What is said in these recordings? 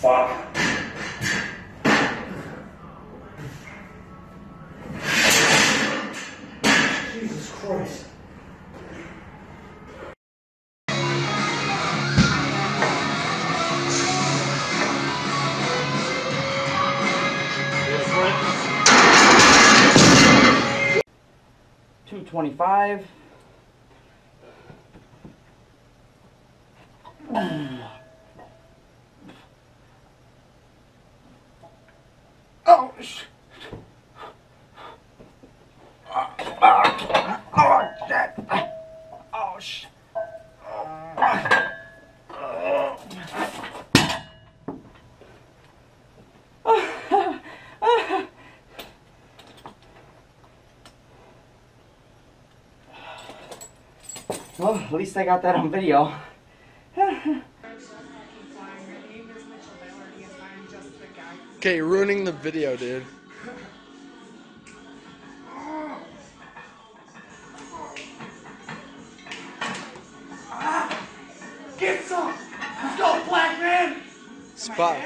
Fuck. Jesus Christ. Two twenty-five. Oh, sh- Oh, shit. Oh, sh- Well, at least I got that on video. Okay, you're ruining the video, dude. Get some! Let's go, black man! Spot.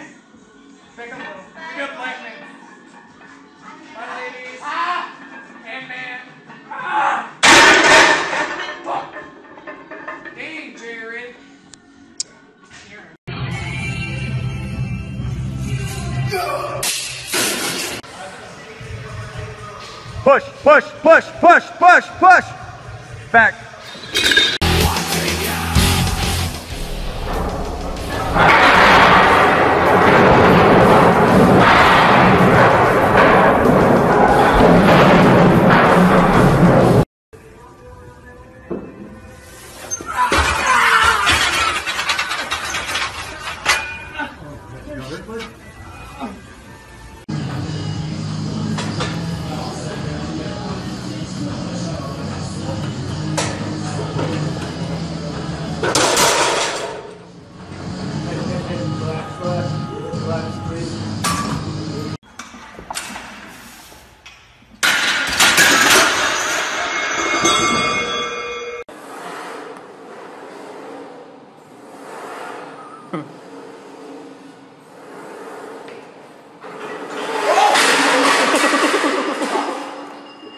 Push, push, push, push, push, push. Back.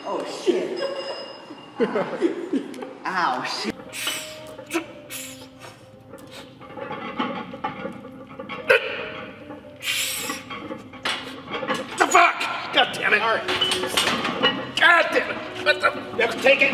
Oh shit. Ow, shit. damn it. All right. God damn it. What the? Let's take it.